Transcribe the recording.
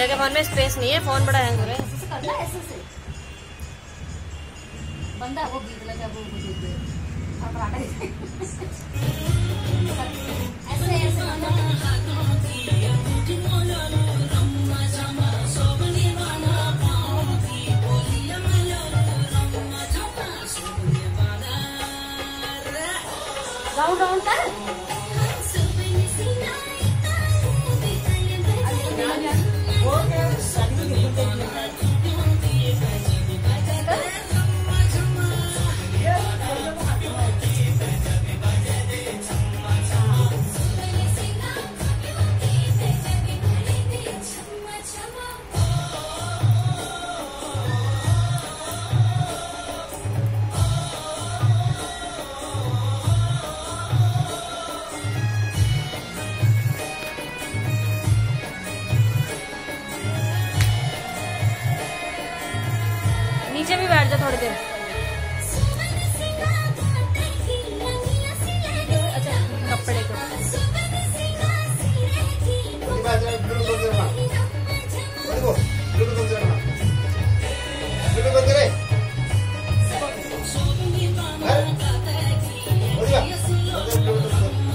भैया के फ़ोन में स्पेस नहीं है फ़ोन बड़ा हैंग हो रहा है। नीचे भी बैठ जा थोड़ी देर।